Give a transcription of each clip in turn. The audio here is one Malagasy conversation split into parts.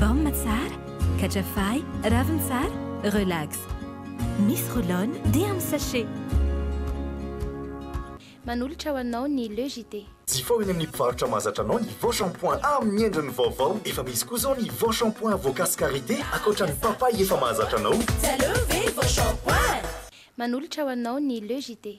Baume tsara, katrafay, raviny tsara, relax. Misy roll-on dia amin'ny sachet. Manolotra ho anao ny Le JT. Jifao eny amin'ny mpivarotra mahazatra anao ny vao shampoing amin'ny endriny vaovao. Efa misy koa izao ny vao shampoing voankazo karité ankoatra ny papay efa mahazatra anao. Tsialeo ve ny vao shampoing? Manolotra ho anao ny Le JT.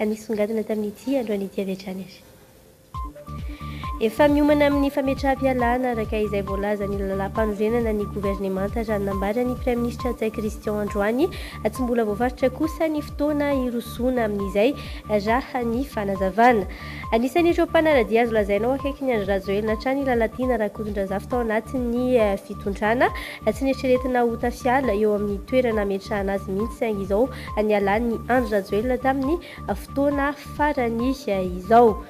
Nisongadina tamin'ity androany ity avy hatrany ary efa miomana amin'ny fametraham-pialana araka izay voalazan'ny lalàmpanorenana ny governemanta raha ny nambaran'ny Praiminisitra Ntsay Christian androany. Tsy mbola voafaritra kosa ny fotoana hirosoana amin'izay raha ny fanazavana. Anisan'ireo mpanara-dia azo lazaina ho akaikin'i Andry Rajoelina hatrany i Lalatiana Rakotondrazafy tao anatin'ny fitondrana Tsy neritreretina ho tafiala eo amin'ny toerana ametrahana azy mihitsy saingy izao nialan'i Andry Rajoelina tamin'ny fotoana farany izao.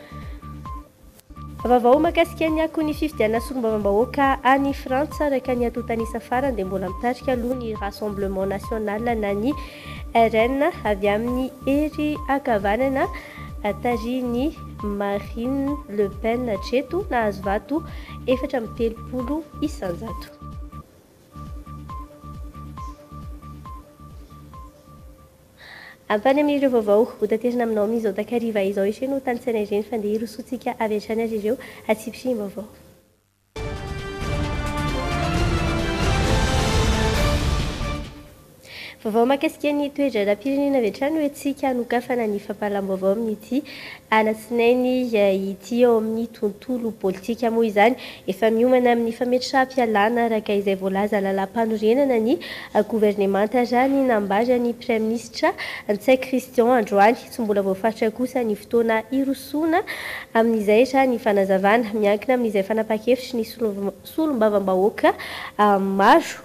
Vaovao mahakasika ny akon'ny fifidianana solombavambahoaka any Frantsa, araka ny antontan'isa farany dia mbola mitarika aloha ny Rassemblement National na ny rn avy amin'ny ery ankavanana tarihin'i Marine Le Pen hatreto nahazo vato efatra amby telopolo isanjato. Ampahany amin'ireo vaovao hotaterina aminao amin'izao takariva izao ireny no tanisaina ireny fa ndeha hirosoantsika avy hatrany ary ireo atsipiriam-baovao. Vaovao mahakasika ny toe-draharaham-pirenena avy hatrany ho antsika hanokafana ny fampahalam-baovao amin'ity alatsinainy ity eo amin'ny tontolo politika moa izany. Efa miomana amin'ny fametraham-pialana araka izay voalaza lalàmpanorenana ny governemanta raha ny nambaran'ny praiminisitra Ntsay Christian androany. Tsy mbola voafaritra kosa ny fotoana hirosoana amin'izay raha ny fanazavana. Miankina amin'izay fanapahan-kevitry ny solombavambahoaka maro.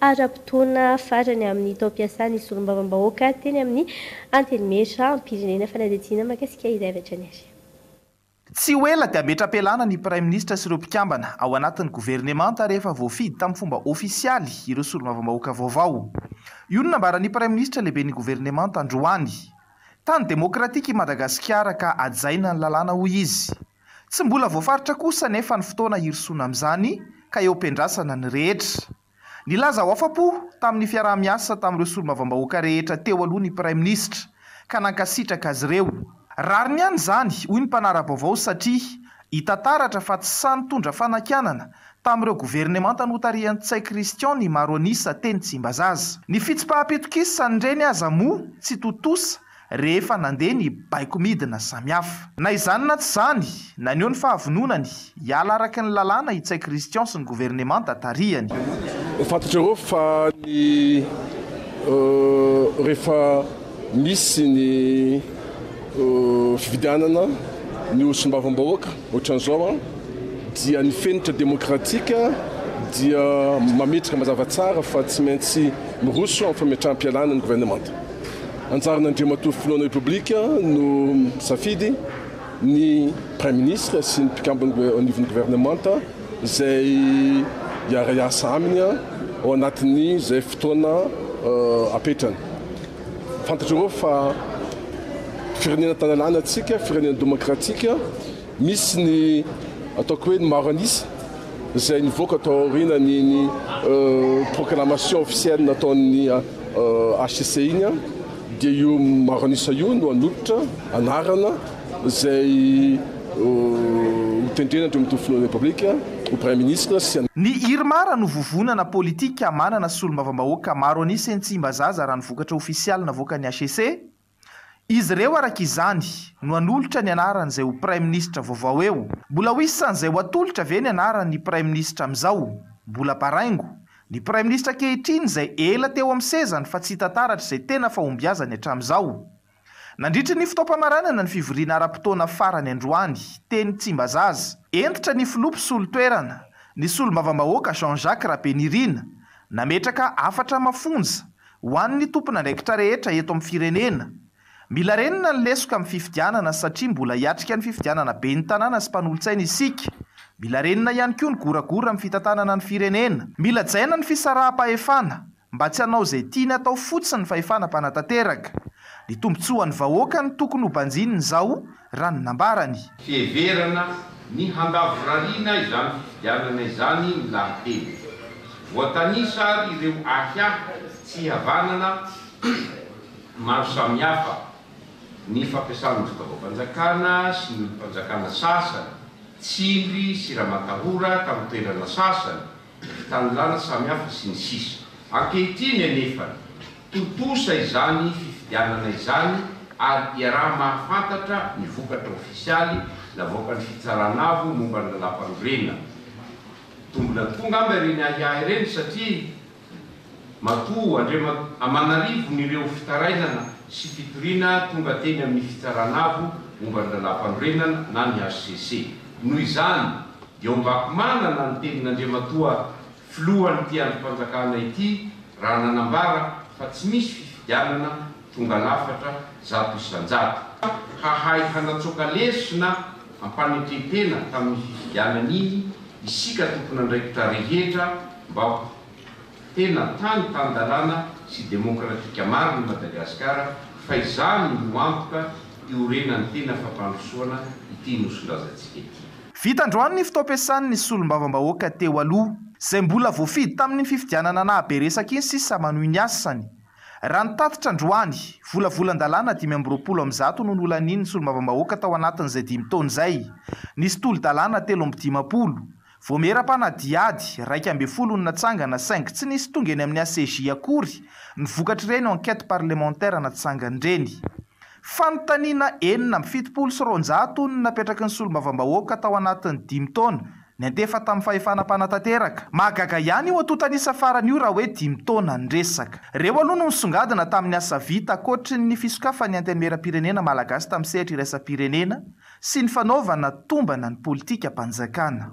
ara-potoana farany amin'ny taom-piasan'ny solombavambahoaka teny amin'ny Antenimierampirenena fanadihadiana mahakasika izay avy hatrany ary. Tsy ho ela dia hametra-pialana ny Praiminisitra sy ireo mpikambana ao anatin'ny governemanta rehefa voafidy tamin'ny fomba ofisialy ireo solombavambahoaka vaovao. Io no nambaran'ny Praiminisitra lehiben'ny governemanta androany. Tany demokratika i Madagasikara ka hajaina ny lalàna hoy izy. Tsy mbola voafaritra kosa anefa ny fotoana hirosoana amin'izany ka eo am-piandrasana ny rehetra. Nilaza ho afa-po tamin'ny fiaraha-miasa tamin'ireo solombavambahoaka rehetra teo aloha ny Praiminisitra ka nankasitraka azy ireo. Rariny ihany izany, hoy ny mpanara-baovao satria hita taratra fa tsy sahy nitondra fanakianana tamin'ireo governemanta notarihan'i Ntsay Christian ny maro an'isa teny Tsimbazaza. Ny fitsipaham-pitokisany ireny aza moa tsy tontosa. rehefa nandeha ny baiko midina samihafa. Na izany na tsy izany, naneho ny fahavononany hiala araka ny lalàna i Tsay Christian sy ny governemanta tarihany. Fantatrareo fa ny rehefa misy ny fifidianana ny ho solombavambahoaka ohatran'izao dia ny fenitra demokratika dia mametraka mazava tsara fa tsy maintsy miroso amin'ny fametraham-pialana ny governemanta. Anjaran'Andriamatoa Filohan'ny Repoblika no misafidy ny Praiminisitra sy ny mpikambana eo anivon'ny Governemanta izay hiara-hiasa aminy ao anatin'izay fotoana apetrany. Fantatrareo fa firenena tanalàna antsika, firenena demokratika, Misy ny ataoko hoe ny maro an'isa izay nivoaka tao aorianan'iny proclamation officielle nataon'ny HCC iny dia io maro an'isa io no hanolotra anarana izay hotendrena hatreo amin'ny filohan'ny Repoblika, ny Praiminisitra sy ny. Ny Irmar no vovonana politika manana solombavambahoaka maro an'isa eny Tsimbazaza raha ny vokatra ofisialy navoakan'ny HCC, Izy ireo araka izany no hanolotra ny anaran'izay ho praiminisitra vaovao eo. Mbola ho isan'izay ho atolotra ve ny anaran'ny praiminisitra amin'izao? Mbola baraingo. Ny praiminisitra ankehitriny izay ela teo amin'ny sezany fa tsy hita taratra izay tena fahombiazany hatramin'izao. Nandritra ny fotoam-pamaranana ny fivoriana ara-potoana farany androany, teny Tsimbazaza, hentitra ny filoha mpisolo toerana, ny solombavambahoaka Jean Jacques Rabenirina, nametraka hafatra mafonja Ho an'ny tompon'andraikitra rehetra eto amin'ny firenena, mila renina ny lesoka amin'ny fifidianana satria mbola hiatrika ny fifidianana ben'ny tanàna sy mpanolotsaina isika. Mila renina ihany koa ny goragora amin'ny fitantanana ny firenena. Mila jaina ny fisaraham-pahefana mba tsy hanao izay tiany atao fotsiny ny fahefana mpanatanteraka. Ny tombontsoan'ny vahoaka no tokony ho banjinina izao raha ny nambarany. Fiheverana ny handavorariana izany fifidianana izany ny lahateny. Voatanisa ary ireo ahiahy sy havanana maro samihafa, ny fampiasan'ny fitaovam-panjakana sy ny olom-panjakana sasany, Tsindry sy Ramatahora tamin'ny toerana sasany, mpitanindrazana samihafa sy ny sisa Ankehitriny anefa, tontosa izany fifidianana izany ary iaraha-mahafantatra ny vokatra ofisialy navoakan'ny Fitsarana Avo momba ny Lalàmpanorenana. Mitombina tokoa angamba ireny ahiahy ireny satria matoa Andriamanarivon'ireo fitarainana sy fitoriana tonga teny amin'ny Fitsarana Avo momba ny Lalàmpanorenana na ny hcc. Noho izany, Eo Ambato Manana ny tenin'Andriamatoa Filohan'ity Andrimpanjakana ity raha nanambara fa tsy misy fifidianana tonga lafatra zato isan-jato. Hahay hanatsoaka lesona am-panetren-tena tamin'ny fifidianana iny isika tompon'andraikitra rehetra mba ho tena tany tan-dalàna sy demokratika marina i Madagasikara fa izany no antoka iorenan'ny tena fampandrosoana ity nosin-drazantsika ity. Vita androany ny fotoam-piasan' ny solombavambahoaka teo aloha, izay mbola voafidy tamin' ny fifidianana nahabe resaka iny sisa manohy ny asany. Raha ny tatitra androany, volavolan-dalàna dimy amby roapolo amin'ny zato no nolanin' ny solombavambahoaka tao anatin' izay dimy taona izay. Nisy tolo-dalàna telo amby dimampolo. Voameram-panadihady iraika ambin'ny folo no natsangana saingy tsy nisy tonga eny amin' ny ACJ akory ny vokatr' ireny enquete parlementaire natsangan' ireny. Fanontaniana enina amby fitopolo sy roanjato no napetraky ny solombavambahoaka tao anatin'ny dimy taona niantefa tamin'ny fahefana mpanatanteraka. Mahagaga ihany io antontan'isa farany io raha hoe dimy taona ny resaka. Ireo aloha no nisongadina tamin'ny asa vita ankoatry ny fisokafan'ny Antenimierampirenena malagasy tamin'ny sehatra iraisam-pirenena sy ny fanaovana tombana ny politikam-panjakana.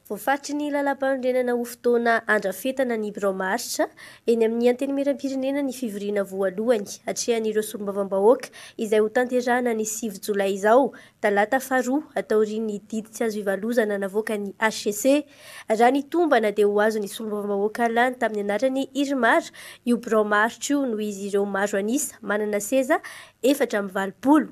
Voafaritry ny Lalàmpanorenana ho fotoana handrafetana ny birao maharitra eny amin'ny Antenimierampirenena ny fivoriana voalohany atrehan'ireo solombavambahoaka izay ho tanterahana ny sivy jolay izao, talata faharoa taorian'ny didy tsy azo ivalozana navoakan'ny hcc. Raha ny tombana dia ho azon'ny solombavambahoaka lany tamin'ny anaran'ny Irmar io birao maharitra io noho izy ireo maro an'isa manana seza efatra amby valopolo.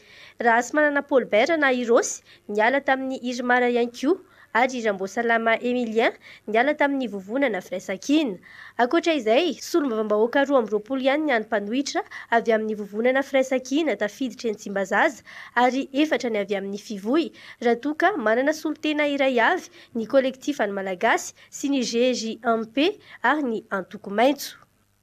Rahasimanana Paulbert na i Rossy, niala tamin'ny Irmar ihany koa, ary i Ramboasalama Emilien, niala tamin'ny Vovonana Firaisankina. Ankoatra izay, solombavambahoaka roa amby roapolo ihany ny hany mpanohitra avy amin'ny Vovonana Firaisankina tafiditra eny Tsimbazaza ary efatra ny avy amin'ny Fivoy, raha toa ka manana solontena iray avy ny Kolektifan'ny Malagasy sy ny GJMP ary ny Antoko Maitso.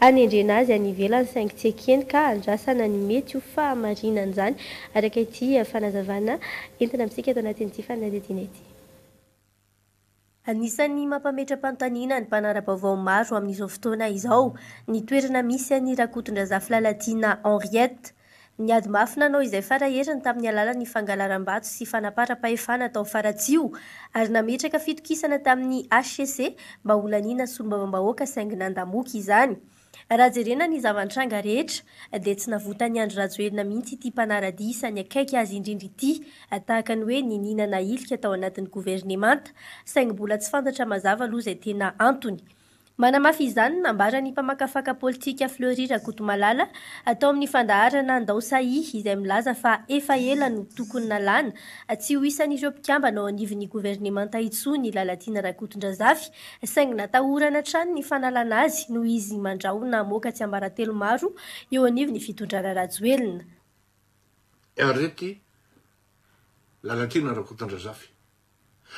Hanendrena azy any ivelany saingy tsy ekeny ka andrasana ny mety ho fahamarinan'izany araka ity fanazavana entina amintsika ato anatin'ity fanadihadiana ity. Anisan'ny mampametra-panontaniana ny mpanara-baovao maro amin'izao fotoana izao ny toerana misy an'i Rakotondrazafy Lalatiana Henriette, Niady mafy nanao izay fara heriny tamin'ny alalan'ny fangalaram-bato sy fanaparam-pahefana tao Faratsiho ary nametraka fitokisana tamin'ny HCC mba ho laniana solombavambahoaka saingy nanda moka izany. Raha jerena ny zava-nitranga rehetra dia tsy navotan'i Andry Rajoelina mihitsy ity mpanara-dia isan'ny akaiky azy indrindra ity tahaka ny hoe niniana nahilika tao anatin'ny governemanta saingy mbola tsy fantatra mazava aloha izay tena antony Manamafy izany ny nambaran'ny mpamakafaka politika Fleury Rakotomalala atao amin'ny fandaharana Ndao Sahia izay milaza fa efa ela no tokony nalana tsy ho isan'ireo mpikambana ao anivon'ny governemanta intsony i Lalatiana Rakotondrazafy saingy natahorana hatrany ny fanalana azy noho izy mandrahona hamoaka tsiambaratelo maro eo anivon'ny fitondrana Rajoelina. Ary ireto i Lalatiana Rakotondrazafy.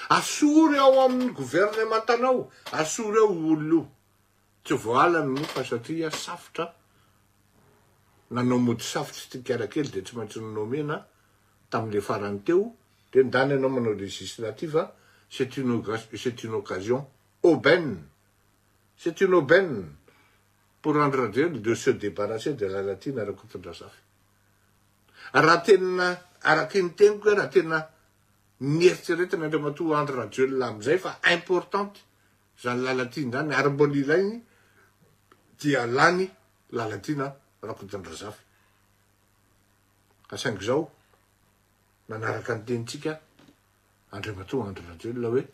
Asoro ao amin'ny governemantanao, asoro ao io olona io. Tsy voaala ny moka satria safotra, nanao mody safotra ity Ikara kely dia tsy maintsy nomena tamin'ilay farany teo, dia ndany ianao manao législative, c'est une occasion, c'est une occasion aubaine, c'est une aubaine pour Andry Rajoelina de se débarrasser de Lalatiana Rakotondrazafy. Raha tena, araka ny teniko hoe raha tena Nieritreretany Andriamatoa Andry Rajoelina amin'izay fa importante izany Lalatiana izany ary mbola ilainy dia lany Lalatiana Rakodondrazafy. Ka saingy izao nanaraka ny tenintsika Andriamatoa Andry Rajoelina hoe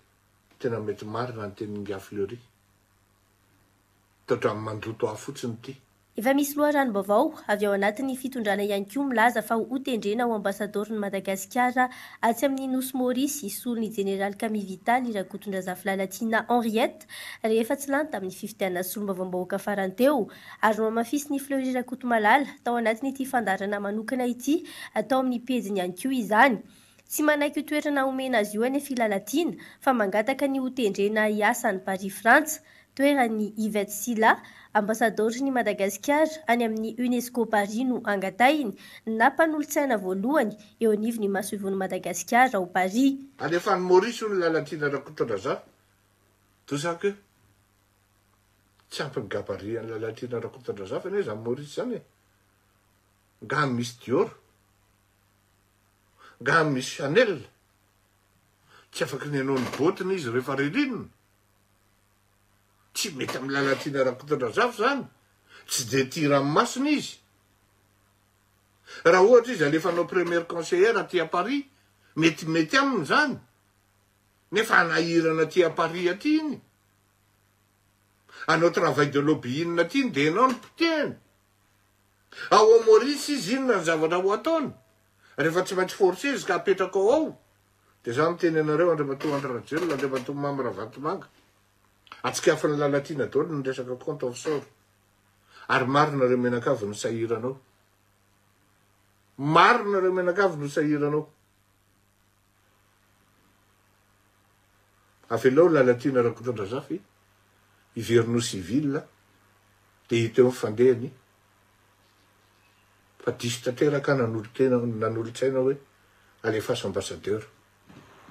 tena mety marina ny tenin'ingahy Fleury. Tao-dranomandroto ahy fotsiny ity. Efa misy loharanom-baovao avy ao anatin'ny fitondrana ihany koa milaza fa hotendrena ho ambasadaoron'i Madagasikara atsy amin'ny nosy Maurice hisolo ny Jeneraly Camille Vital i Rakotondrazafy Lalatiana Henriette rehefa tsy lany tamin'ny fifidianana solombavambahoaka farany teo ary nohamafisin'i Fleury Rakotomalala tao anatin'ity fandaharana manokana ity tao amin'ny pejiny ihany koa izany. Tsy manaiky io toerana omena azy io anefa i Lalatiana fa mangataka ny ho tendrena hiasa any Paris Frantsa, toeran'i Yvette Sylla, Ambasadaoron'i Madagasikara any amin'ny UNESCO Paris no angatahiny na mpanolotsaina voalohany eo anivon'ny Masoivohon'i Madagasikara ao Paris. Alefa any Maurice hono Lalatiana Rakotondrazafy d'où ça que tsy ampy ny gabarit an'i Lalatiana Rakotondrazafy anie izany Maurice izany e! Nga misy Dior? Ngah misy hanelina? Tsy afaky nihaino ny botiny izy rehefa ririnina? Tsy mety amin'i Lalatiana Rakotondrazafy izany, tsy dia tia ranomasina izy. Raha ohatra izy alefa hanao première conseillère aty à Paris, mety mety aminy izany, nefa hanahirana aty à Paris aty iny. Hanao travail de lobbying aty iny dia ianao no potehiny. Ao a Maurice izy inona ny zavatra ho ataony rehefa tsy maintsy forcer izy ka apetrako ao ao dia za miteny anareo Andriamatoa Andry Rajoelina Andriamatoa Mamy Ravatomanga atsikafin'ny Lalatiana daholo ny resaka compte off shore ary maro nareo mianakavy no sahiranao maro nareo mianakavy no sahiranao Avelao Lalatiana Rakotondrazafy hiverino civil dia hita eo ny fandehany fa diso tanteraka nanolotena nanolotsaina hoe alefaso ambassadeur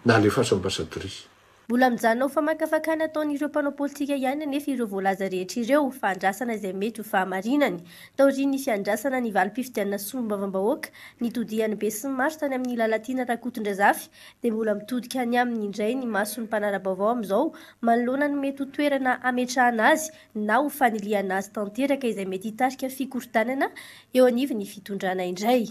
na alefaso ambassadrice. Mbola mijanona ho famakafakana ataon'ireo mpanao politika ihany anefa ireo voalaza rehetra ireo fa andrasana izay mety ho fahamarinany. Taorian'ny fiandrasana ny valim-pifidianana solombavambahoaka nitodihan'ny besinimaro tany amin'i Lalatiana Rakotondrazafy dia mbola mitodika any aminy indray ny mason'ny mpanara-baovao amin'izao manoloana ny mety ho toerana hametrahana azy na ho fanilihana azy tanteraka izay mety hitarika fikorontanana eo anivon'ny fitondrana indray.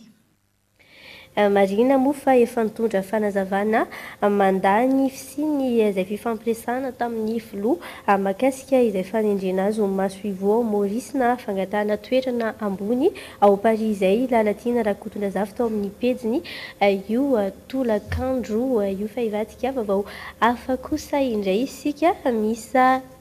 Marihina moa fa efa nitondra fanazavana mandà ny fisiany izay fifampiresahana tamin'ny filoha mahakasika izay fanendrena azy ho masoivoho ao Maorisy na fangatahana toerana ambony ao Paris izay Lalatiana Rakotondrazafy tao amin'ny pejiny io tolakandro io fa hivadika vaovao hafa kosa indray isika miisa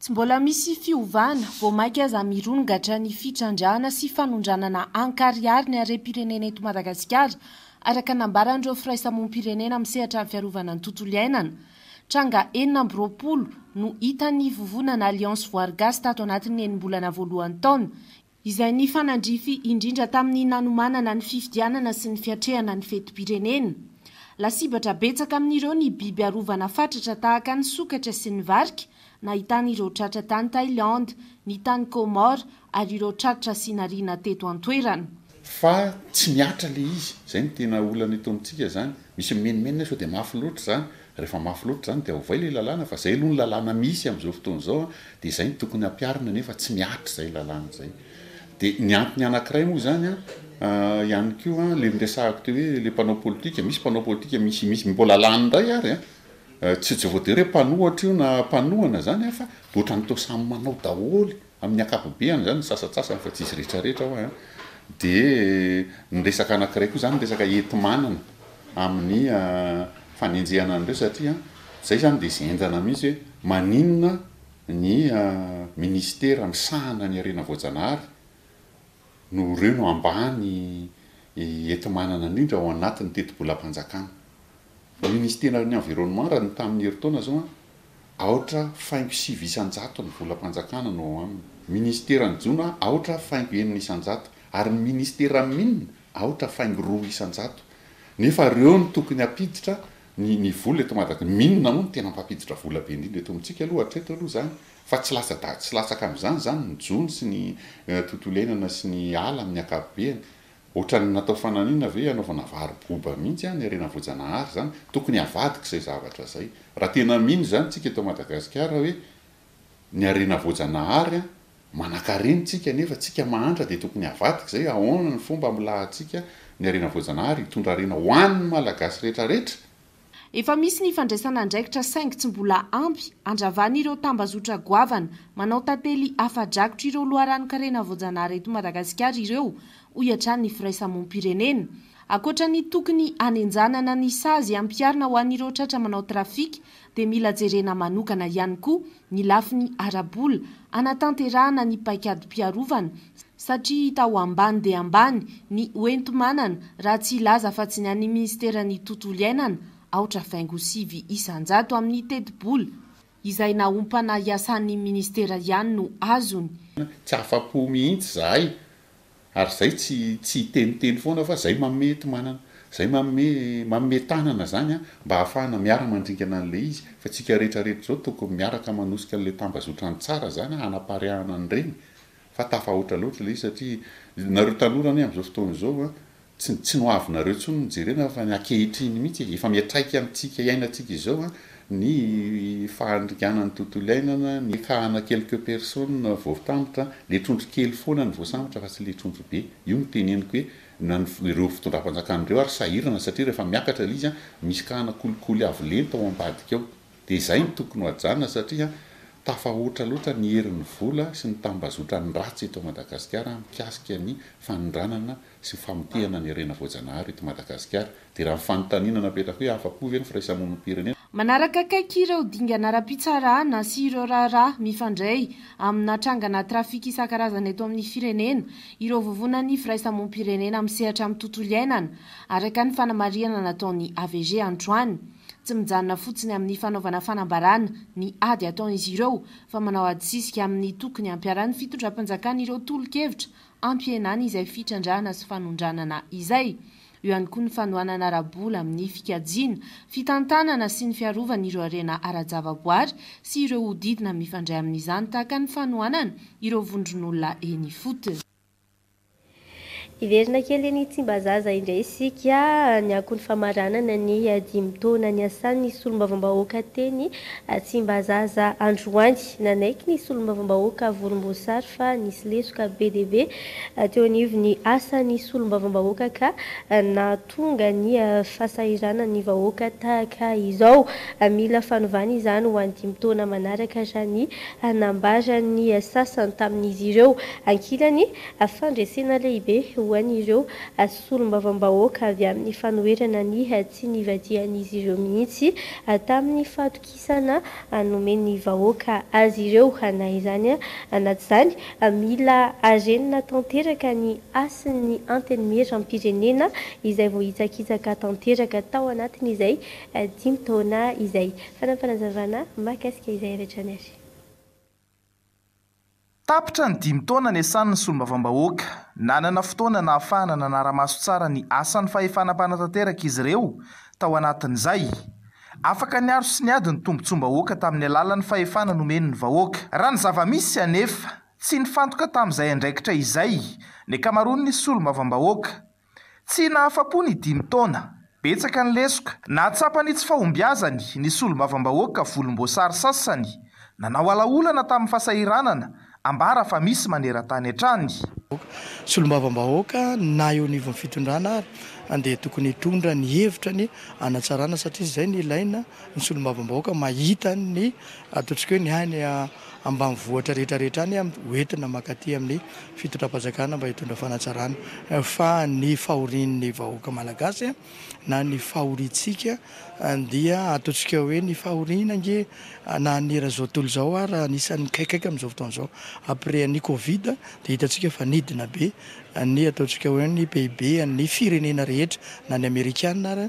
Tsy mbola misy fiovana, vao mainka aza mirongatra ny fitrandrahana sy fanondranana ankarihary ny harem-pirenena eto Madagasikara, araka ny nambaran'ireo firaisamoam-pirenena amin'ny sehatra fiarovana ny tontolo iainana. Tranga enina amby roapolo no hitan'ny vovonana Alliance Voary Gasy tato anatin'ny enim-bolana voalohan'ny taona. izay nifanandrify indrindra tamin'ny nanomanana ny fifidianana sy ny fiatrehana ny fetim-pirenena. Lasibatra betsaka amin'ireo ny biby arovana fatratra tahaka ny sokatra sy ny varika nahitana ireo tratra tany Thailand, ny tany Comores ary ireo tratra sy nariana teto an-toerana. Fa tsy mihatra le izy, zay no tena olana eto amintsika zany, misy mimenomenona sao de mafy loatra zany, Rehefa mafy loatra izany dia ovay ilay lalàna fa izay aloha ny lalàna misy amin'izao fotoana izao an, dia izay no tokony hampiharina nefa tsy mihatra izay lalàna izay. Dia ny antony anankiray moa izany an, ihany koa an, ilay niresahako teo hoe ilay mpanao politika, misy mpanao politika misy misy mbola lany indray ary an, tsy voatery hoe mpanohatra io na mpanohana izany an, fa ohatran'ny toa samy manao daholo. Amin'ny ankapobeany izany, ny sasatsasany fa tsy izy rehetrarehetra ho'a, dia ny resaka anankiray koa izany ny resaka enti-manana amin'ny fanenjehana an'ireo satria izay izany dia izay henjana mihitsy hoe maninona ny minisitera misahana ny harena voajanahary no ireo no ambany enti-manana indrindra ao anatin'ny tetibolam-panjakana. Ny Minisiteran'ny Environnement raha ny tamin'ny herintaona izao an, aotra faingo sivy isan-jato ny volam-panjakana no ao aminy. Minisiteran'ny Jono aotra faingo enina isan-jato ary ny Minisiteran'ny Mines aotra faingo roa isan-jato. Nefa ireo no tokony hampiditra ny ny vola eto Madag. Ny Mines moa no tena mpampiditra vola be indrindra eto amintsika aloha hatreto aloha izany fa tsy latsa-dahatry sy latsaka amin'izany izany ny Jono sy ny Tontolo iainana sy ny ala amin'ny ankapobeny. Ohatran'ny natao fananina ve hanaovana vary boba mihintsy an ny harena voajanahary izany, tokony havadika izay zavatra izay. Raha tena mino izany tsika eto Madagasikara hoe ny harena voajanahary an manakareny tsika nefa tsika mahantra dia tokony havadika izay, ahaona ny fomba amolahantsika ny harena voajanahary hitondra harena ho an ny Malagasy rehetra rehetra? Efa misy ny fandraisana andraikitra saingy tsy mbola ampy handravan'ireo tambazotra goavana manao tantely afa-drakotr' ireo loharanon-karena voajanahary eto Madagasikara ireo, hoy hatrany ny firaismoam-pirenena. Ankoatra ny tokony hanenjanana ny sazy hampiharina ho an'ireo tratra manao trafika dia mila jerena manokana ihany koa ny lafiny ara-bola hanatanterahana ny paikadim-piarovana satria hita ho ambany dia ambany ny ho enti-manana raha tsy hilaza fa tsy ny an'ny Minisiteran'ny Tontolo Iainana, aotra faingo sivy isan-jato amin'ny tetibola izay naompana hiasan'ny Minisitera ihany no azony. Tsy afa-po mihitsy izahay ary izay tsy tsy hiteniteny foana fa izay manome enti-manana, izay manome manome tanana izany mba hahafahana miara-mandringana an'ilay izy fa tsika rehetra rehetra izao tokony miaraka manosika an'ilay tambazotran'ny tsara izany hanapariahana an'ireny fa tafahoatra loatra ilay izy satria nareo tanora anie amin'izao fotoana izao a, tsy tsy ny ho avinareo intsony no jerena fa ny ankehitriny mihitsy e, efa miatraika antsika iainantsika izao a, ny fahandringana ny tontolo iainana, ny ekahana quelques personnes voasambotra, le trondro kely foana no voasambotra fa tsy le trondro be, io no teneniko hoe na ny ireo fitondram-panjakana ireo ary sahirana satria rehefa miakatra ilay izy a misy kahana kolikoly avo lenta ao ambadika ao, Dia izay no tokony ho hajanona satria tafahoatra loatra ny herin'ny vola sy ny tambazotrany ratsy eto Madagasikara mikasika ny fanondranana sy famotehana ny harena voajanahary eto Madagasikara. Dia raha ny fanontaniana napetrako hoe afa-po ve ny firaisamonim-pirenena? Manaraka akaiky ireo dingana ara-pitsarana sy ireo raharaha mifandray amina trangana trafic isan-karazany eto amin'ny firenena ireo vovonan'ny firaisamonim-pirenena misehatra amin'ny tontolo iainana, araka ny fanamarihana nataon'ny AVG androany. Tsy mijanona fotsiny amin'ny fanaovana fanambarana ny ady ataon'izy ireo, fa manao adisisika amin'ny tokony hampiharan'ny fitondram-panjakana ireo tolo-kevitra hampihenana izay fitrandrahana sy fanondranana izay. Eo ihany koa ny fanohanana ara-bola amin'ny fikajiana, fitantanana sy ny fiarovana ireo harena ara-javaboary sy ireo hodidina mifandray amin'izany tahaka ny fanohanana ireo vondron'olona eny ifotony. Hiverina kely eny Tsimbazaza indray isika. Niankoho ny famaranana ny dimy taona niasany ny solombavambahoaka teny Tsimbazaza androany. Nanaiky ny solombavambahoaka Volomboasary fa nisy lesoka be dia be teo anivon'ny asan'ny solombavambahoaka ka nahatonga Tonga ny fahasahiranana ny vahoaka tahaka izao. Mila fanovana izany ho an'ny dimy taona manaraka raha ny nambaran'ny sasany tamin'izy ireo. Ankilany, fandresena lehibe ho an'ireo solombavambahoaka avy amin'ny fanoherana ny tsy nivadihan'izy ireo mihitsy tamin'ny fatokiana. fandikisana nomen'ny vahoaka azy ireo. Na izany na tsy izany, mila arenina tanteraka ny hasin'ny Antenimierampirenena izay voahitsakitsaka tanteraka tao anatin'izay dimy taona izay. Fanampinazavana mahakasika izay avy hatrany ary. Tapitra ny dimy taona niasan'ny solombavambahoaka. Nanana fotoana nahafahana nanara-maso tsara ny asan'ny fahefana mpanatanteraka izy ireo, tao anatin'izay. Afaka niaro sy niady ny tombontsoam-bahoaka tamin'ny alalan'ny fahefana nomeny ny vahoaka. Raha ny zava-misy anefa, tsy nifantoka tamin'izay andraikitra izay ny ankamaroan'ny solombavambahoaka, Tsy nahafa-po ny dimy taona. Betsaka ny lesoka. Nahatsapa ny tsy fahombiazany ny solombavambahoaka volomboasary sasany. Nanao alaolana tamin'ny fasahiranana, ambara fa misy maneran-tany hatrany. Solombavambahoaka na eo anivon'ny fitondrana ary dia tokony hitondra ny hevitrany hanatsarana satria izay no ilaina ny solombavambahoaka mahita ny ataontsika hoe ny any ambanivohitra rehetra rehetra any ho entina makaty amin'ny fitondram-panjakana mba hitondra fanatsarana fa ny fahorian'ny vahoaka malagasy na ny fahoriantsika dia ataontsika hoe ny fahoriana ange na anera izao tontolo izao ary anisan'ny kaikaika amin'izao fotoana izao après ny covid dia hitantsika fa nidina be ny ataontsika hoe ny PIB an'ny firenena rehetra na ny amerikana ary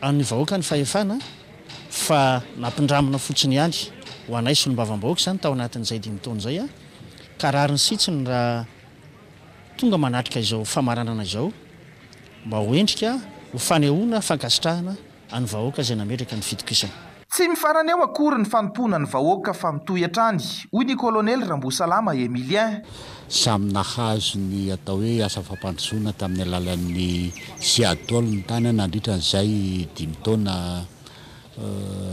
amin'ny vahoaka ny fahefana fa nampindramina fotsiny ihany ho anay solombavambahoaka izany tao anatin'izay dimy taona izay ka rariny sitsiny raha tonga manatrika izao famaranana izao mba ho endrika ho fanehoana fankasitrahana an'ny vahoaka izay nametraka ny fitokisany. Tsy mifarana eo akory ny fanompoana ny vahoaka fa mitohy hatrany, hoy ny Kolonely Ramboasalama Emilien. Samy nahazo ny atao hoe asa fampandrosoana tamin'ny alalan'ny Ceadol ny tany nandritra an'izay dimy taona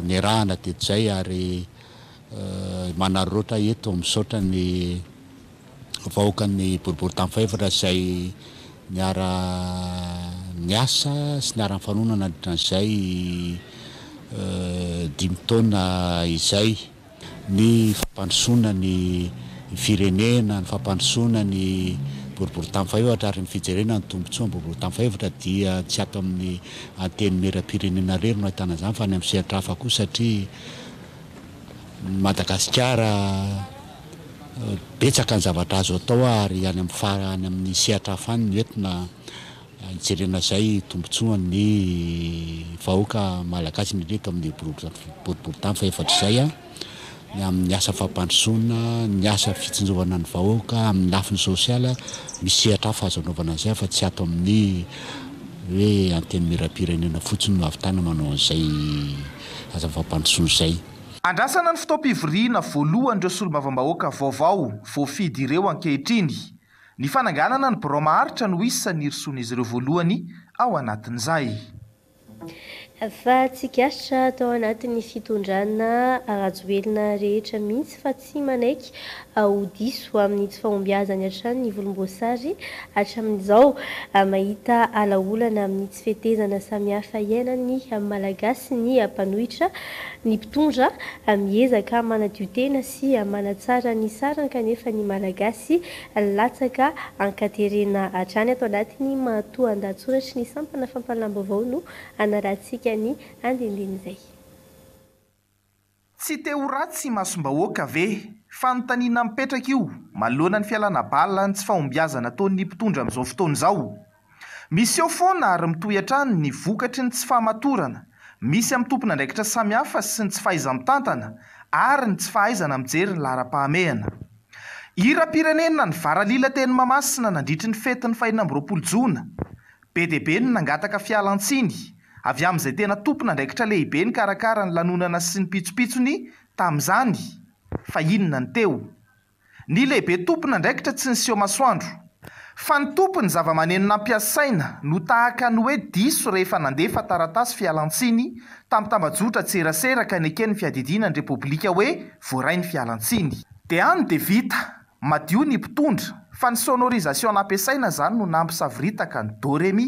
niarahana teto izay ary manararaotra eto misaotra ny vahoakan'ny boribory tany fahefatra izay niara niasa sy niara nifanona nandritra an'izay dimy taona izay ny fampandrosoana ny firenena, ny fampandrosoana ny boribory tany fahefatra ary ny fijerena ny tombotsoan'ny boribory tany fahefatra dia tsy ato amin'ny antenimieram-pirenena irery no ahitana an'izany fa any amin'ny sehatra hafa koa satria Madagasikara Betsaka ny zavatra azo atao ary any amin'ny fara any amin'ny sehatra hafa any no entina hijerena izay tombontsoan'ny vahoaka malagasy indrindra eto amin'ny boriboritany fahefatrizay ny amin'ny asa fampandrosoana, ny asa fitsinjovana ny vahoaka amin'ny lafiny sosialy. Misy sehatra hafa azo anaovana an'izay afa tsy ato amin'ny hoe antenimieram-pirenena fotsiny no ahavitana manao an'izay asa fampandrosoana izay. Andrasana ny fotoam-pivoriana voalohan'ireo solombavambahoaka vaovao voafidy ireo ankehitriny. Ny fananganana ny birao maharitra no isan'ny hirosoan'izy ireo voalohany ao anatin'izay. Fa tsy gasitra tao anatin'ny fitondrana Rajoelina rehetra mihitsy fa. Tsy manaiky ho diso amin'ny tsy fahombiazany hatrany ny volomboasary hatramin'izao. Mahita ala-olana amin'ny tsy fetezana samihafa iainan'ny Malagasy ny mpanohitra. Ny mpitondra miezaka manadio tena sy manatsara ny sariny kanefa ny Malagasy latsaka an-katerena hatrany ato anatin'ny matoan-dahatsoratry ny sampana fampahalalam-baovao no hanarahantsika ny andiandian'izay. Tsy te ho ratsy imasom-bahoaka ve? Fanontaniana mipetraka io, manoloana ny fialana bala ny tsy fahombiazana ataon'ny mpitondra amin'izao fotoana izao. Miseho foana ary mitohy hatrany ny vokatry ny tsy fahamatorana misy amin'ny tompon'andraikitra samihafa sy ny tsy fahaiza-mitantana ary ny tsy fahaizana mijery ny laharam-pahamehana. Hiram-pirenena ny varalila teny Mahamasina nandritry ny fetin'ny faheniambiroapolo jona. Be dia be ny nangataka fialan-tsiny Avy amin'izay tena tompon'andraikitra lehibe nikarakara ny lanonana sy ny pitsopitsony tamin'izany, fa inona ny teo? Ny lehibe tompon'andraikitra tsy niseho masoandro. Fa ny tompony zavamaneno nampiasaina no tahaka ny hoe diso rehefa nandefa taratasy fialantsiny tamin'ny tambajotran-tserasera ka neken' ny Fiadidiana ny Repoblika hoe voaray ny fialantsiny. Dia any dia vita, madio ny mpitondra, fa ny sonorisation nampiasaina izany no nampisavoritaka ny Do-Re-Mi,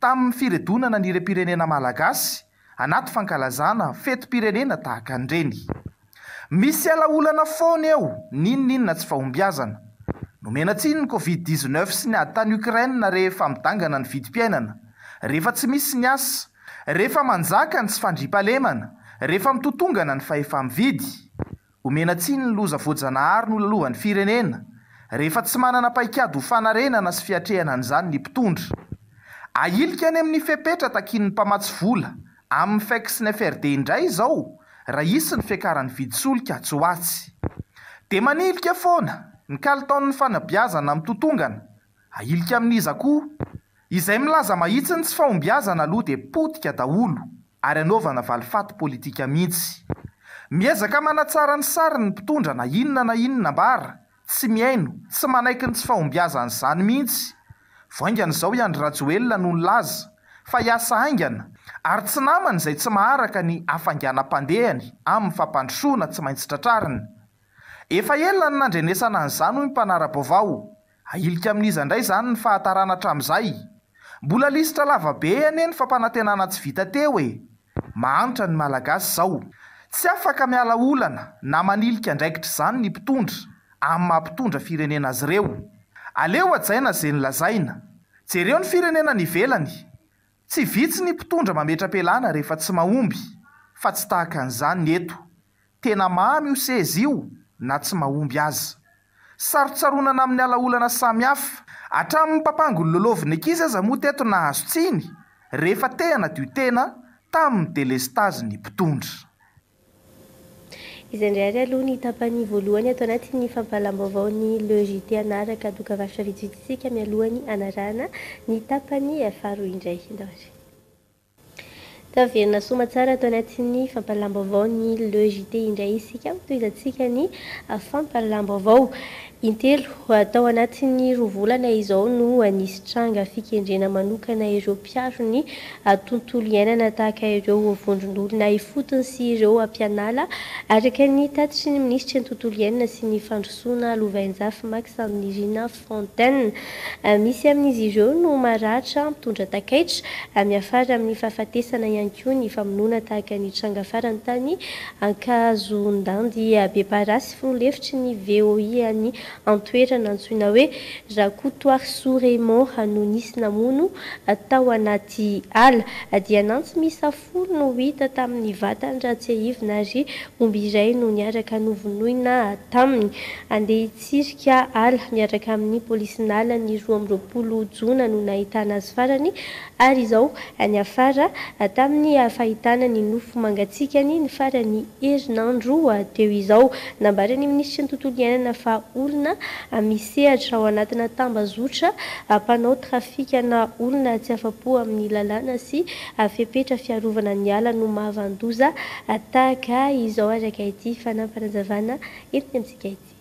Tamin'ny firedonana ny hirem-pirenena malagasy anaty fankalazana fetim-pirenena tahaka an'ireny. Misy alaolana foana eo n'inon'inona tsy fahombiazana. Nomena tsiny ny covid dix-neuf sy ny ady tany Ukraine rehefa midangana ny vidim-piainana, rehefa tsy misy ny asa, rehefa manjaka ny tsy fandriampahalemana, rehefa mitotongana ny fahefa-mividy. Omena tsiny ny loza voajanahary nolalohan'ny firenena, rehefa tsy manana paikady ho fanarenana sy fiatrehana an'izany ny mpitondra. Ahilika any amin'ny fepetra takian'ny mpamatsy vola, Amfex sy ny FRD indray izao, raha hisy ny fiakaran'ny vidin-tsolika atsy ho atsy. Dia manilika foana, ny kalitaon'ny fanabeazana mitotongana, Ahilika amin'iza koa? Izay milaza mahitsy ny tsy fahombiazana aloha dia potika daholo ary anaovana valifaty politika mihitsy. Miezaka manatsara ny sariny ny mpitondra na inona na inona ambara, tsy mihaino, tsy manaiky ny tsy fahombiazan'izany mihitsy. Vao haingana izao i Andry Rajoelina no nilaza fa hiasa haingana ary tsy namany izay tsy maharaka ny hafainganam-pandehany amin'ny fampandrosoana tsy maintsy tratrariny. Efa ela no nandrenesana an'izany hoy ny mpanara-baovao, Ahilika amin'iza indray izany ny fahatarana hatramin'izay? Mbola lisitra lava be anie ny fampanantenana tsy vita teo e! Mahantra ny Malagasy izao. Tsy afaka miala olana na manilika andraikitra izany ny mpitondra amin'ny maha mpitondra firenena azy ireo. Aleo hajaina izay nolazaina. Jereo ny firenena any ivelany. Tsy vitsy ny mpitondra mametra-pialana rehefa tsy mahomby, fa tsy tahaka an'izany ny eto. Tena mamy io seza io na tsy mahomby aza. Sarontsaronana amin'ny alaolana samihafa. Hatramin'ny papango nilolovin'ny ankizy aza moa teto nahazo tsiny rehefa te-hanadio tena tamin'ny delestazy ny mpitondra. Izay indray ary aloha ny tapany voalohany ato anatin'ny fampahalam-baovaon'ny Le JT hanaraka dokam-barotra vitsivitsy isika mialohan'ny hanarahana ny tapany faharoa indray. Indao ary. Taverina soamantsara ato anatin'ny fampahalam-baovaon'ny Le JT indray isika, tohizantsika ny fampahalam-baovao. Intelo, tao anatin'ny roa volana izao no nisy tranga fikendrena manokana ireo mpiaro ny tontolo iainana tahaka ireo vondron'olona ifotony sy ireo mpianala, araka ny tatitry ny minisitry ny Tontolo iainana sy ny fandrosoana lovainjafy Max Nirina Fontaine. Misy amin'izy ireo no maratra, mitondra takaitra, miafara amin'ny fahafatesana ihany koa ny famonoana tahaka ny tranga farany tany Ankazondandy Beparatsy. Torohevitry ny VOI any an-toerana antsoina hoe Rakotoarisoa Raymond no nisy namono tao anaty ala. Dian'antsy miisa folo no hita tamin'ny vatany raha tsiahivina ary omby iray no niaraka novonoina taminy. Handeha hitsirika ala miaraka amin'ny polisin'ala ny roa amby roapolo jona no nahitana azy farany Ary izao, niafara, tamin'ny fahitana ny nofo mangatsiakany ny faran'ny herinandro teo izao. Nambaran'ny minisitry ny tontolo iainana fa olona misehatra ao anatina tambazotra mpanao trafikana olona tsy afa-po amin'ny lalàna sy fepetra fiarovana ny ala no mahavan-doza tahaka izao, araka ity fanapanan-javana entintsika ity.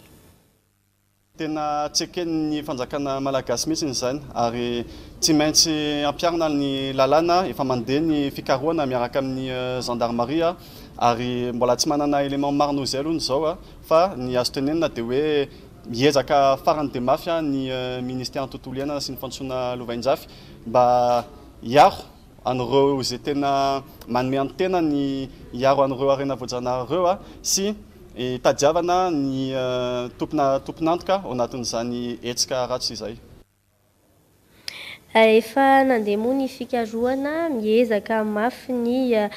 Tena tsy eken'ny fanjakana malagasy mihitsy izany ary tsy maintsy ampiharina ny lalàna efa mandeha ny fikarohana miaraka amin'ny zandarimaria ary mbola tsy manana élément maro noho izay aloha izao fa ny azo tenenina dia hoe miezaka farany dia mafy ny ministeran'ny tontolo iainana sy ny fantsona lovainjafy mba hiaro an'ireo izay tena manome ny tenany hiaro an'ireo harena voajanahary ireo sy hitadiavana ny tompona tompon'antoka ao anatin'izany hetsika ratsy izay. Efa nandeha moa ny fikarohana, miezaka mafy ny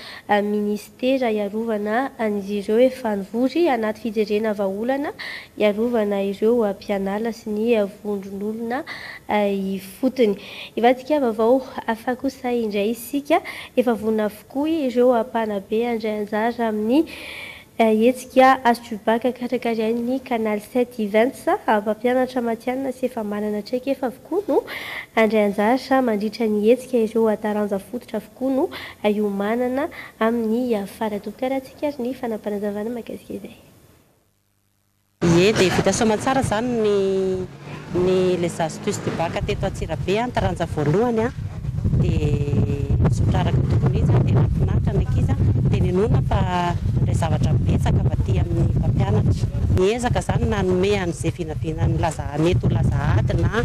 Minis. Tera hiarovana an'izy ireo efa nivory anaty fijerena vahaolana, hiarovana ireo mpianala sy ny vondron'olona ifotony. Hivadika vaovao hafa kosa indray isika. Efa vonona avokoa ireo mpanabe handray anjara amin'ny hetsika Astrubaka karakarain'ny Canal sept Events. Mpampianatra matihanina sy efa manana traikefa avokoa no handray anjara mandritra ny hetsika, ireo taranja fototra avokoa. koa no hiomanana amin'ny Farado. Karahantsika ary ny fanapanazavana mahakasika izay. Ie dia vita soamatsara izany ny ny les astuces du bac teto Antsirabe an, taranja voalohany an, dia nizotra araka ny tokony ho izy an, dia nahafinaritra ny ankizy an, dia ninoana fa nandray zavatra betsaka avy aty amin'ny mpampianatra. Niezaka izany ny nanome an'izay vinavina nilaza nety ho laza ady na.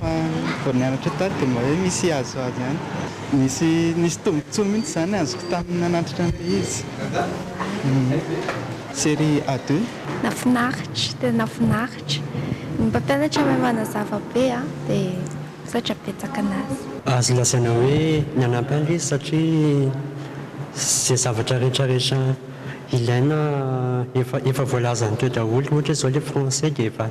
Fa vao nianatra tato dia mba hoe misy azoazo ihany. Nisy nisy tombontsoa mihitsy izany azoko tamin'ny nanatitra an'ilay izy. Série à deux. Nafinaritra, tena nafinaritra. Ny mpampianatra mahay manazava be dia misaotra betsaka anazy. Azo lazaina hoe nanampy ahy ilay izy satria izay zavatra rehetra rehetra ilaina efa efa voalazany teo daholo ohatra hoe izao ilay français dia efa.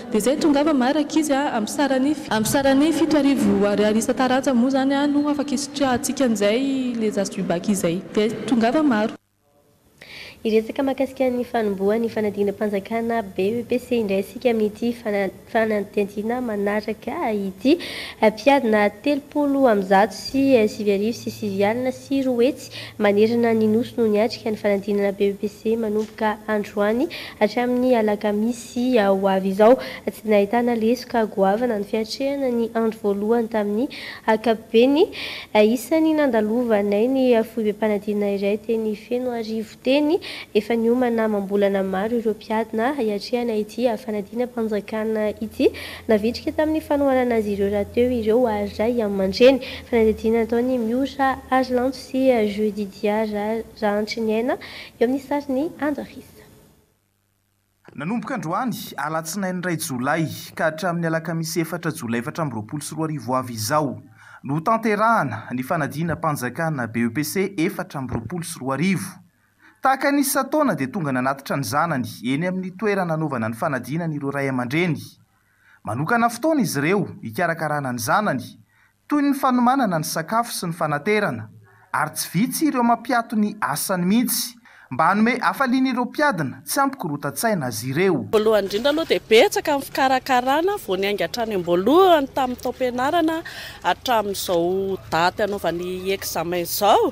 Dia izay tongava maraka izy a! Amin'ny sarany fi. Amin'ny sarany fito arivo ariary isan-taranja moa izany a no afaka isitriahantsika an'izay les Aztwiback izay. Dia tongava maro. Hiresaka mahakasika ny fanombohan'ny fanadinam-panjakana BEPC indray isika amin'ity fanadihadiana manaraka ity. Mpiadina telopolo amby zato sy sivy arivo sy sivy alina sy roa hetsy manerana ny Nosy no niatrika ny fanadinana BEPC manomboka androany hatramin'ny alakamisy Tsy ho avy izao tsy nahitana lesoka goavana ny fiatrehana ny andro voalohany tamin'ny ankapobeny. Isan'ny nandalovanay ny foibem-panadinana iray teny Fenoarivo teny. Efa niomana amam-bolana maro ireo mpiadina hiatrehana ity fanadinam-panjakana ity. Navitrika tamin'ny fanohanana azy ireo rahateo ireo ray aman-dreny. Fanadihadiana nataon'i Miora Harilantso sy Jeudidia Rahantriniaina eo amin'ny sarin'i Anjarisa. Nanomboka androany, alatsinainy iray jolay, ka hatramin'ny alakamisy efatra jolay efatra amby roapolo sy roa arivo ho avy izao, no hotanterahana ny fanadinam-panjakana BEPC efatra amby roapolo sy roa arivo. Tahaka ny isan-taona dia tonga nanatitra ny zanany eny amin'ny toerana hanaovana ny fanadinana ireo ray aman-dreny. Manokana fotoana izy ireo hikarakarana ny zanany, toy ny fanomanana ny sakafo sy ny fanaterana, ary tsy vitsy ireo mampiato ny asany mihitsy mba hanome hafalian'ireo mpiadina tsy ampy korontan-tsaina azy ireo. Voalohany indrindra aloha dia betsaka ny fikarakarana vao niainga hatrany am-boalohany tamin'ny taom-pianarana hatramin'izao daty hanaovany examen izao.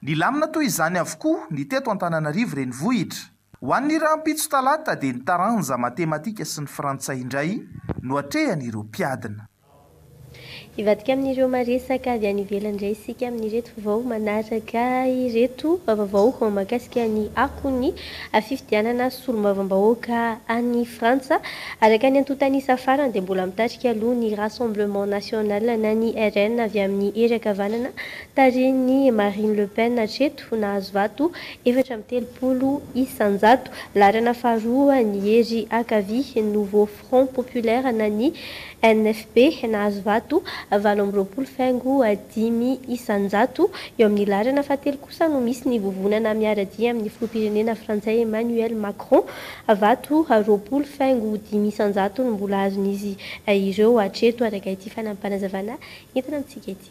Nilamina toy izany avokoa ny teto Antananarivo renivohitra. Ho an'ny rahampitso talata dia ny taranja matematika sy ny frantsay indray no atrehan'ireo mpiadina. Hivadika amin'ireo maresaka avy any ivelany indray isika amin'ireto vao manaraka ireto. Vaovao mahakasika ny akon'ny fifidianana solombavambahoaka any Frantsa. Araka ny antontan'isa farany dia mbola mitarika aloha ny Rassemblement National na ny RN avy amin'ny hery ankavanana Tarihin'i Marine Le Pen hatreto, nahazo vato efatra amby telopolo isan-jato. Laharana faharoa ny hery ankavia, Nouveau Front Populaire na ny NFP, nahazo vato valo amby roapolo faingo dimy isan-jato. Eo amin'ny laharana fahatelo kosa no misy ny vovonana miara-dia amin'ny filoham-pirenena frantsay Emmanuel Macron. Vato roapolo faingo dimy isan-jato no mbola azon'izy ireo hatreto, araka ity fanampim-panazavana entina amintsika ity.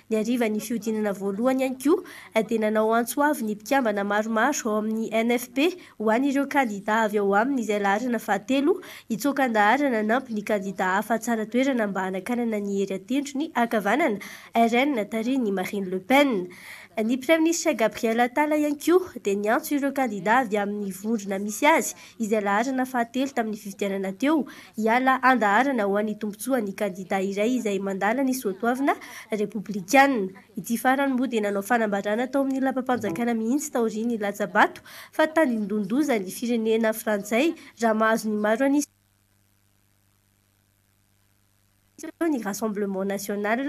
Ny harivan'ny fihodinana voalohany ihany koa dia nanao antso avo ny mpikambana maromaro ao amin'ny NFP ho an'ireo kandidà avy ao aminy izay laharana fahatelo hitsoaka an-daharana hanampy ny kandidà hafa tsara toerana mba hanakanana ny hery an-tendrony ankavanana, RN, tarihin'i Marine Le Pen. Ny Praiminisitra Gabriel Attal ihany koa dia niantso ireo kandidà avy amin'ny vondrona misy azy izay laharana fahatelo tamin'ny fifidianana teo, hiala handaharana ho an'ny tombontsoan'ny kandidà iray izay mandala ny soatoavina Repoblikana. Ity farany moa dia nanao fanambarana tao amin'ny lapam-panjakana mihitsy taorian'ny latsa-bato fa tandindonin-doza ny firenena frantsay raha mahazo ny maro an'i koa ny Rassemblement National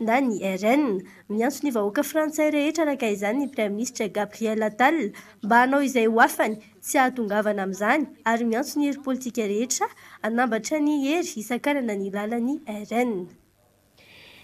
na ny RN. Miantso ny vahoaka frantsay rehetra araka izany ny Praiminisitra Gabriel Attal mba hanao izay ho afany tsy hahatongavana amin'izany ary miantso ny hery politika rehetra hanambatra ny hery hisakanana ny lalan'ny RN.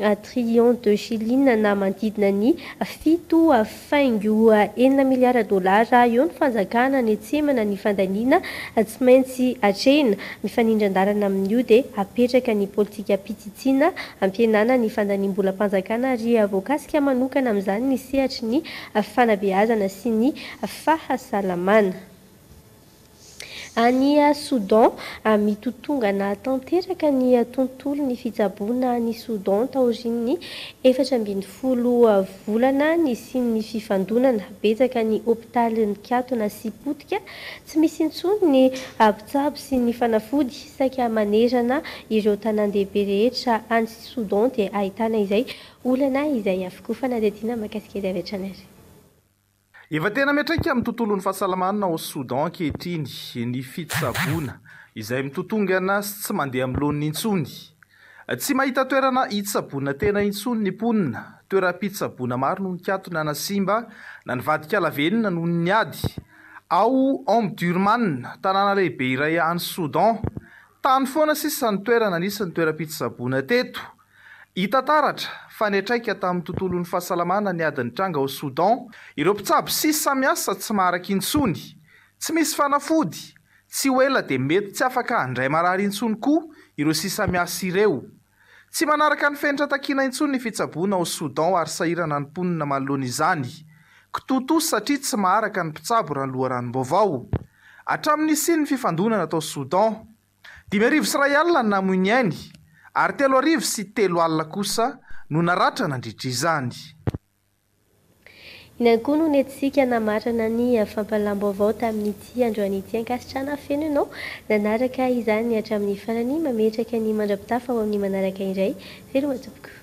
Atrion de Shilin na manodidina ny fito faingo enina miliara dolara eo ny fanjakana any atsimana ny fandaniana tsy maintsy atrehina. Mifanindran-dalana amin'io dia hapetraka ny politikam-pitsitsiana hampihenana ny fandaniam-bolam-panjakana ary voakasika manokana amin'izany ny sehatry ny fanabeazana sy ny fahasalamana. Any Soudan, mitotonga nahatanteraka ny tontolon'ny fitsaboana any Soudan taorian'ny efatra ambin'ny folo volana nisian'ny fifandonana. Betsaka ny hopitaly nikatona sy potika, tsy misy intsony ny mpitsabo sy ny fanafody. Saika manerana ireo tanàn-dehibe rehetra any Soudan dia ahitana izay olana izay avokoa. Fanadihadiana mahakasika izay avy hatrany ary. Efa tena miantraika amin'ny tontolon'ny fahasalamana ao Soudan ankehitriny ny fitsaboana izay mitotongana sy tsy mandeha amin'ny laoniny intsony. Tsy mahita toerana hitsaboana tena intsony ny mponina, toeram-pitsaboana maro no nikatona na simba na nivadika lavenona noho ny ady. Ao Omdurman, tanàna lehibe iray any Soudan, tany foana sisa ny toerana nisy ny toeram-pitsaboana teto. Hita taratra fa niantraika tamin'ny tontolon'ny fahasalamana ny ady nitranga ao Soudan. Ireo mpitsabo sy samiasa tsy maharaka intsony, tsy misy fanafody, tsy ho ela dia mety tsy afaka handray marary intsony koa ireo sisamiasa ireo. Tsy manaraka ny fenitra takiana intsony ny fitsaboana ao Soudan ary sahirana ny mponina manoloana izany. Kitoatoa satria tsy maharaka ny mpitsabo raha ny loharanom-baovao. Hatramin'ny nisian'ny fifandonana tao Soudan, Dimy arivo sy iray alina no namoy ny ainy ary telo arivo sy telo alina kosa no naratra nandritra izany. Inona koa no nentintsika hanamarana ny fampahalam-baovao tamin'ity androany ity ankasitrahana feno ianao nanaraka izany hatramin'ny farany mametraka ny mandra-pitafa ho amin'ny manaraka indray veloma tompoko.